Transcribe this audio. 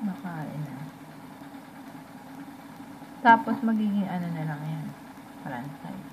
Nakain na. Tapos, magiging ano na lang yan. Frontside.